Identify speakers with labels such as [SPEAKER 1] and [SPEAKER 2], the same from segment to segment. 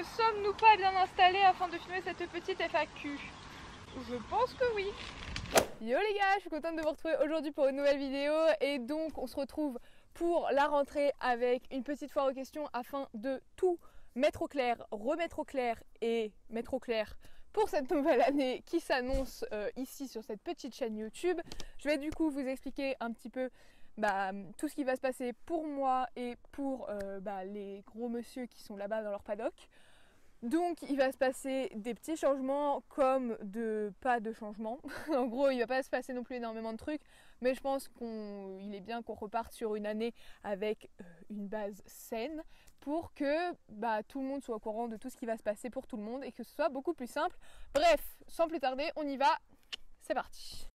[SPEAKER 1] Ne sommes-nous pas bien installés afin de filmer cette petite FAQ Je pense que oui. Yo les gars, je suis contente de vous retrouver aujourd'hui pour une nouvelle vidéo et donc on se retrouve pour la rentrée avec une petite foire aux questions afin de tout mettre au clair, remettre au clair et mettre au clair pour cette nouvelle année qui s'annonce euh, ici sur cette petite chaîne YouTube. Je vais du coup vous expliquer un petit peu bah, tout ce qui va se passer pour moi et pour euh, bah, les gros monsieur qui sont là-bas dans leur paddock. Donc il va se passer des petits changements comme de pas de changements. en gros, il va pas se passer non plus énormément de trucs, mais je pense qu'il est bien qu'on reparte sur une année avec euh, une base saine pour que bah, tout le monde soit au courant de tout ce qui va se passer pour tout le monde et que ce soit beaucoup plus simple. Bref, sans plus tarder, on y va. C'est parti.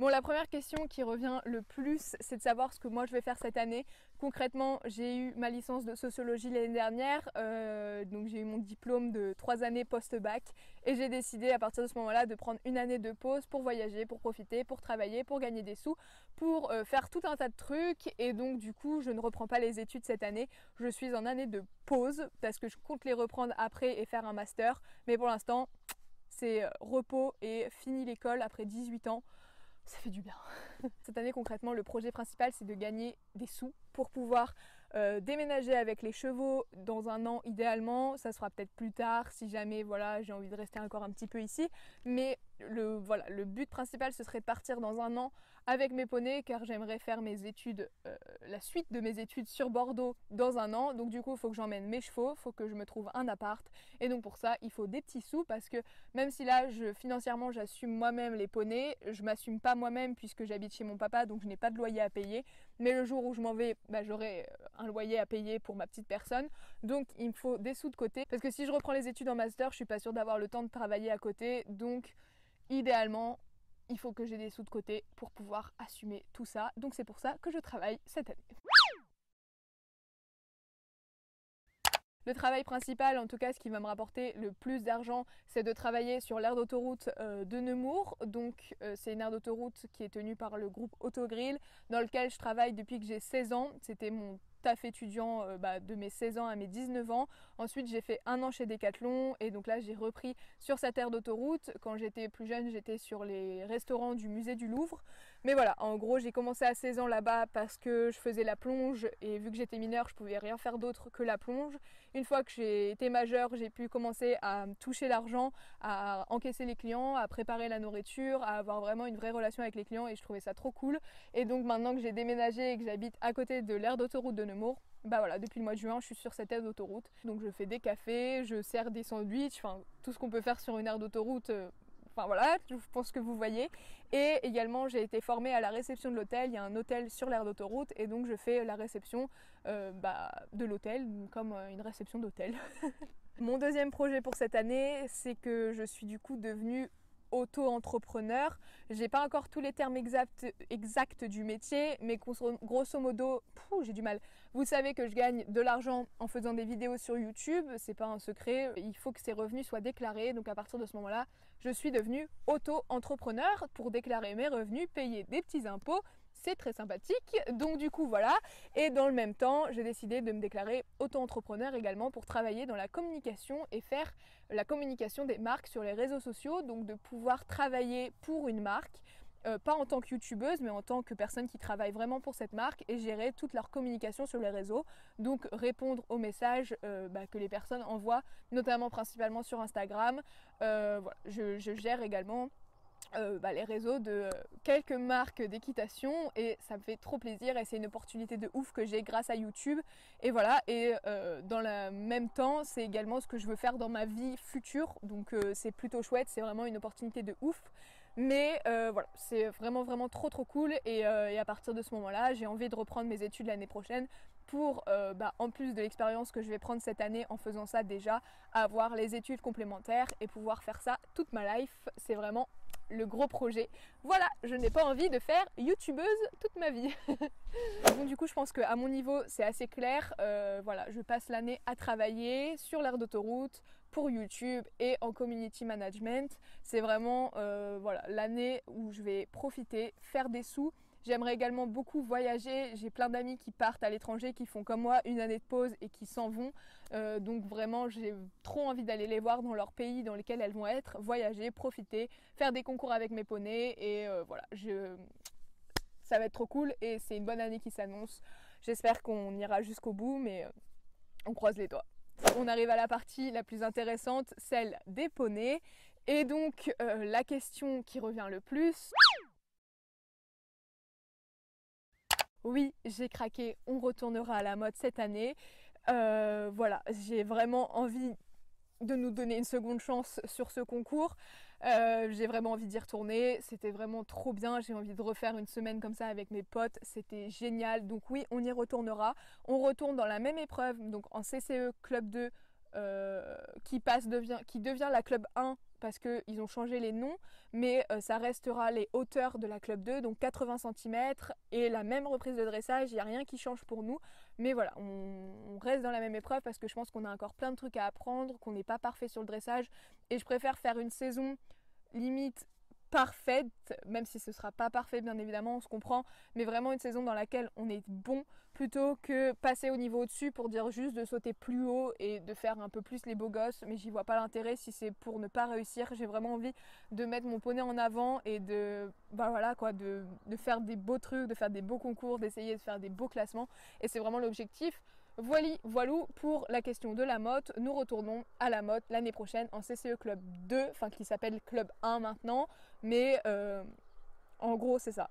[SPEAKER 1] Bon, la première question qui revient le plus, c'est de savoir ce que moi je vais faire cette année. Concrètement, j'ai eu ma licence de sociologie l'année dernière, euh, donc j'ai eu mon diplôme de 3 années post-bac et j'ai décidé à partir de ce moment-là de prendre une année de pause pour voyager, pour profiter, pour travailler, pour gagner des sous, pour euh, faire tout un tas de trucs et donc du coup je ne reprends pas les études cette année. Je suis en année de pause parce que je compte les reprendre après et faire un master, mais pour l'instant c'est euh, repos et fini l'école après 18 ans ça fait du bien. Cette année concrètement, le projet principal c'est de gagner des sous pour pouvoir euh, déménager avec les chevaux dans un an idéalement. Ça sera peut-être plus tard si jamais voilà, j'ai envie de rester encore un petit peu ici. Mais le, voilà, le but principal ce serait de partir dans un an avec mes poneys car j'aimerais faire mes études, euh, la suite de mes études sur Bordeaux dans un an. Donc du coup, il faut que j'emmène mes chevaux, il faut que je me trouve un appart. Et donc pour ça, il faut des petits sous parce que même si là, financièrement, j'assume moi-même les poneys, je m'assume pas moi-même puisque j'habite chez mon papa, donc je n'ai pas de loyer à payer. Mais le jour où je m'en vais, bah, j'aurai euh, un loyer à payer pour ma petite personne. Donc il me faut des sous de côté parce que si je reprends les études en master, je suis pas sûre d'avoir le temps de travailler à côté. Donc idéalement, il faut que j'ai des sous de côté pour pouvoir assumer tout ça. Donc c'est pour ça que je travaille cette année. Le travail principal, en tout cas ce qui va me rapporter le plus d'argent, c'est de travailler sur l'aire d'autoroute euh, de Nemours. Donc euh, c'est une aire d'autoroute qui est tenue par le groupe Autogrill, dans lequel je travaille depuis que j'ai 16 ans. C'était mon taf étudiant euh, bah, de mes 16 ans à mes 19 ans. Ensuite, j'ai fait un an chez Decathlon et donc là, j'ai repris sur cette aire d'autoroute. Quand j'étais plus jeune, j'étais sur les restaurants du musée du Louvre. Mais voilà, en gros, j'ai commencé à 16 ans là-bas parce que je faisais la plonge et vu que j'étais mineure, je pouvais rien faire d'autre que la plonge. Une fois que j'ai été majeure, j'ai pu commencer à toucher l'argent, à encaisser les clients, à préparer la nourriture, à avoir vraiment une vraie relation avec les clients et je trouvais ça trop cool. Et donc maintenant que j'ai déménagé et que j'habite à côté de l'aire d'autoroute de Nemours, bah voilà, depuis le mois de juin, je suis sur cette aire d'autoroute. Donc je fais des cafés, je sers des sandwichs, enfin tout ce qu'on peut faire sur une aire d'autoroute, euh, Enfin voilà, je pense que vous voyez. Et également, j'ai été formée à la réception de l'hôtel. Il y a un hôtel sur l'aire d'autoroute et donc je fais la réception euh, bah, de l'hôtel comme euh, une réception d'hôtel. Mon deuxième projet pour cette année, c'est que je suis du coup devenue auto-entrepreneur. J'ai pas encore tous les termes exacts, du métier, mais grosso modo, j'ai du mal. Vous savez que je gagne de l'argent en faisant des vidéos sur YouTube, c'est pas un secret. Il faut que ces revenus soient déclarés. Donc à partir de ce moment-là, je suis devenue auto-entrepreneur pour déclarer mes revenus, payer des petits impôts c'est très sympathique. Donc du coup voilà. Et dans le même temps, j'ai décidé de me déclarer auto-entrepreneur également pour travailler dans la communication et faire la communication des marques sur les réseaux sociaux. Donc de pouvoir travailler pour une marque. Euh, pas en tant que youtubeuse, mais en tant que personne qui travaille vraiment pour cette marque et gérer toute leur communication sur les réseaux. Donc répondre aux messages euh, bah, que les personnes envoient, notamment principalement sur Instagram. Euh, je, gère également euh, bah, les réseaux de quelques marques d'équitation et ça me fait trop plaisir et c'est une opportunité de ouf que j'ai grâce à YouTube. Et voilà et euh, dans le même temps c'est également ce que je veux faire dans ma vie future. Donc euh, c'est plutôt chouette c'est vraiment une opportunité de ouf. Mais voilà c'est vraiment vraiment trop trop cool et, à partir de ce moment là j'ai envie de reprendre mes études l'année prochaine pour bah, en plus de l'expérience que je vais prendre cette année en faisant ça déjà avoir les études complémentaires et pouvoir faire ça toute ma life. C'est vraiment le gros projet. Voilà, je n'ai pas envie de faire youtubeuse toute ma vie. Donc du coup, je pense qu'à mon niveau, c'est assez clair. Euh, voilà, je passe l'année à travailler sur l'aire d'autoroute, pour YouTube et en community management. C'est vraiment euh, voilà l'année où je vais profiter, faire des sous, J'aimerais également beaucoup voyager. J'ai plein d'amis qui partent à l'étranger, qui font comme moi une année de pause et qui s'en vont. Euh, donc vraiment, j'ai trop envie d'aller les voir dans leur pays dans lequel elles vont être, voyager, profiter, faire des concours avec mes poneys et euh, voilà, ça va être trop cool et c'est une bonne année qui s'annonce. J'espère qu'on ira jusqu'au bout, mais euh, on croise les doigts. On arrive à la partie la plus intéressante, celle des poneys. Et donc la question qui revient le plus, oui, j'ai craqué, on retournera à la mode cette année. Euh, voilà, j'ai vraiment envie de nous donner une seconde chance sur ce concours. Euh, j'ai vraiment envie d'y retourner. C'était vraiment trop bien. J'ai envie de refaire une semaine comme ça avec mes potes. C'était génial. Donc oui, on y retournera. On retourne dans la même épreuve, donc en CCE Club 2, euh, qui, passe, qui devient la Club 1 parce qu'ils ont changé les noms, mais euh, ça restera les hauteurs de la Club 2, donc 80 cm et la même reprise de dressage, il n'y a rien qui change pour nous. Mais voilà, on, reste dans la même épreuve parce que je pense qu'on a encore plein de trucs à apprendre, qu'on n'est pas parfait sur le dressage et je préfère faire une saison limite parfaite, même si ce sera pas parfait bien évidemment, on se comprend, mais vraiment une saison dans laquelle on est bon plutôt que passer au niveau au-dessus pour dire juste de sauter plus haut et de faire un peu plus les beaux gosses, mais j'y vois pas l'intérêt si c'est pour ne pas réussir. J'ai vraiment envie de mettre mon poney en avant et de bah de faire des beaux trucs, de faire des beaux concours, d'essayer de faire des beaux classements et c'est vraiment l'objectif. Voilà, voilou pour la question de la motte. Nous retournons à la motte l'année prochaine en CCE Club 2, enfin qui s'appelle Club 1 maintenant, mais euh, en gros c'est ça.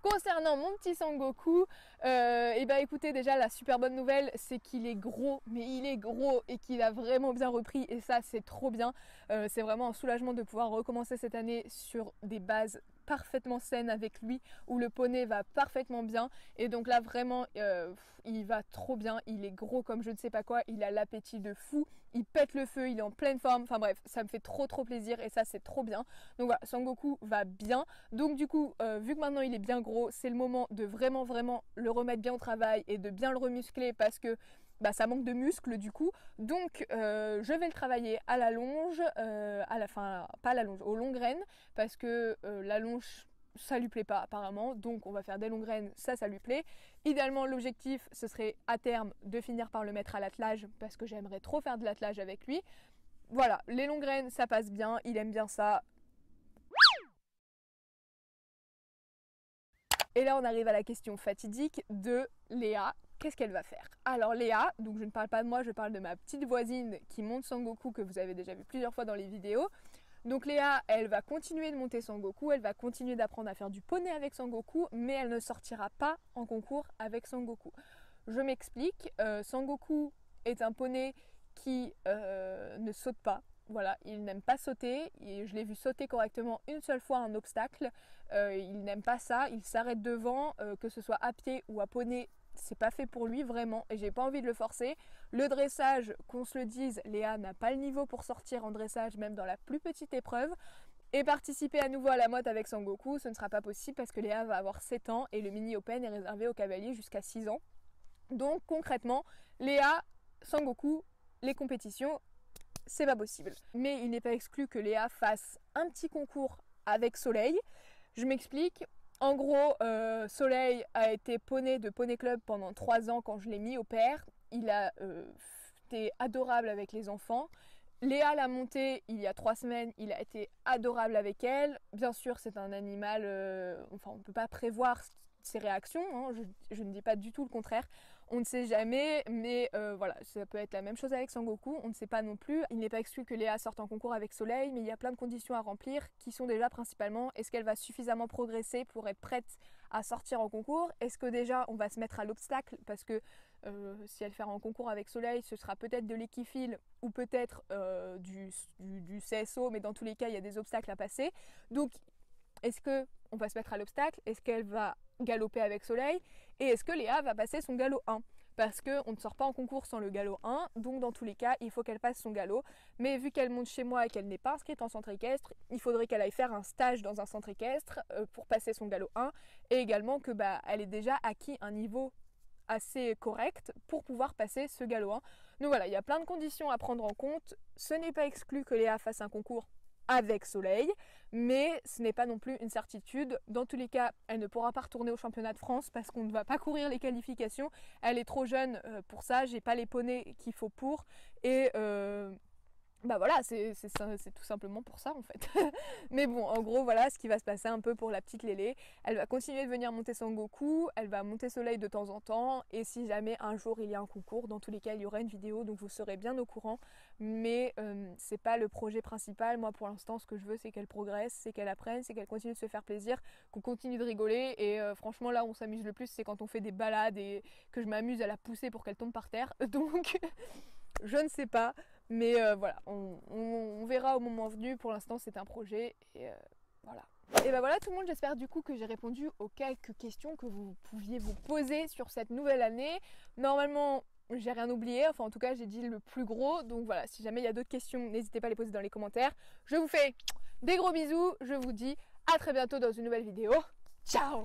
[SPEAKER 1] Concernant mon petit Sangoku, et euh, eh ben écoutez déjà la super bonne nouvelle c'est qu'il est gros, mais il est gros et qu'il a vraiment bien repris et ça c'est trop bien. Euh, c'est vraiment un soulagement de pouvoir recommencer cette année sur des bases parfaitement saines avec lui, où le poney va parfaitement bien. Et donc là vraiment euh, il va trop bien, il est gros comme je ne sais pas quoi, il a l'appétit de fou, il pète le feu, il est en pleine forme, enfin bref, ça me fait trop trop plaisir et ça c'est trop bien. Donc voilà, Sangoku va bien. Donc du coup, euh, vu que maintenant il est bien gros, c'est le moment de vraiment vraiment le remettre bien au travail et de bien le remuscler parce que bah, ça manque de muscles du coup. Donc euh, je vais le travailler à la longe, euh, à la fin, pas à la longe, aux longues graines, parce que la longe ça lui plaît pas apparemment, donc on va faire des longues graines, ça ça lui plaît. Idéalement l'objectif ce serait à terme de finir par le mettre à l'attelage parce que j'aimerais trop faire de l'attelage avec lui. Voilà, les longues graines ça passe bien, il aime bien ça. Et là on arrive à la question fatidique de Léa, qu'est-ce qu'elle va faire? Alors Léa, donc je ne parle pas de moi, je parle de ma petite voisine qui monte Sangoku que vous avez déjà vu plusieurs fois dans les vidéos. Donc Léa, elle va continuer de monter Sangoku, elle va continuer d'apprendre à faire du poney avec Sangoku, mais elle ne sortira pas en concours avec Sangoku. Je m'explique, euh, Sangoku est un poney qui euh, ne saute pas. Voilà, il n'aime pas sauter. Je l'ai vu sauter correctement une seule fois un obstacle. Euh, il n'aime pas ça. Il s'arrête devant, que ce soit à pied ou à poney c'est pas fait pour lui vraiment et j'ai pas envie de le forcer. Le dressage, qu'on se le dise, Léa n'a pas le niveau pour sortir en dressage même dans la plus petite épreuve. Et participer à nouveau à la mode avec Sangoku, ce ne sera pas possible parce que Léa va avoir 7 ans et le mini open est réservé aux cavaliers jusqu'à 6 ans. Donc concrètement, Léa, Sangoku, les compétitions, c'est pas possible. Mais il n'est pas exclu que Léa fasse un petit concours avec Soleil. Je m'explique, en gros, euh, Soleil a été poney de Poney Club pendant 3 ans quand je l'ai mis au père. Il a euh, été adorable avec les enfants. Léa l'a monté il y a 3 semaines, il a été adorable avec elle. Bien sûr, c'est un animal, euh, enfin on ne peut pas prévoir ses réactions, hein. je, ne dis pas du tout le contraire. On ne sait jamais, mais euh, voilà, ça peut être la même chose avec Sangoku, on ne sait pas non plus. Il n'est pas exclu que Léa sorte en concours avec Soleil, mais il y a plein de conditions à remplir qui sont déjà principalement est-ce qu'elle va suffisamment progresser pour être prête à sortir en concours? Est-ce que déjà on va se mettre à l'obstacle? Parce que euh, si elle fait en concours avec Soleil, ce sera peut-être de l'équifile ou peut-être euh, du, CSO, mais dans tous les cas, il y a des obstacles à passer. Donc, est-ce que on va se mettre à l'obstacle? Est-ce qu'elle va galoper avec Soleil Et est-ce que Léa va passer son galop 1 parce qu'on ne sort pas en concours sans le galop 1, donc dans tous les cas, il faut qu'elle passe son galop. Mais vu qu'elle monte chez moi et qu'elle n'est pas inscrite en centre équestre, il faudrait qu'elle aille faire un stage dans un centre équestre euh, pour passer son galop 1, et également que bah, elle ait déjà acquis un niveau assez correct pour pouvoir passer ce galop 1. Donc voilà, il y a plein de conditions à prendre en compte. Ce n'est pas exclu que Léa fasse un concours avec Soleil, mais ce n'est pas non plus une certitude. Dans tous les cas, elle ne pourra pas retourner au championnat de France parce qu'on ne va pas courir les qualifications. Elle est trop jeune euh, pour ça, j'ai pas les poneys qu'il faut pour. Euh, bah voilà, c'est tout simplement pour ça en fait. Mais bon, en gros, voilà ce qui va se passer un peu pour la petite Lélé. Elle va continuer de venir monter son Goku, elle va monter Soleil de temps en temps, et si jamais un jour il y a un concours, dans tous les cas, il y aura une vidéo, donc vous serez bien au courant. Mais euh, c'est pas le projet principal. Moi, pour l'instant, ce que je veux, c'est qu'elle progresse, c'est qu'elle apprenne, c'est qu'elle continue de se faire plaisir, qu'on continue de rigoler. Et euh, franchement, là, où on s'amuse le plus, c'est quand on fait des balades et que je m'amuse à la pousser pour qu'elle tombe par terre. Donc, je ne sais pas. Mais euh, voilà, on, verra au moment venu. Pour l'instant, c'est un projet. Et euh, voilà. Et ben voilà tout le monde, j'espère du coup que j'ai répondu aux quelques questions que vous pouviez vous poser sur cette nouvelle année. Normalement, j'ai rien oublié, enfin en tout cas j'ai dit le plus gros. Donc voilà, si jamais il y a d'autres questions, n'hésitez pas à les poser dans les commentaires. Je vous fais des gros bisous, je vous dis à très bientôt dans une nouvelle vidéo. Ciao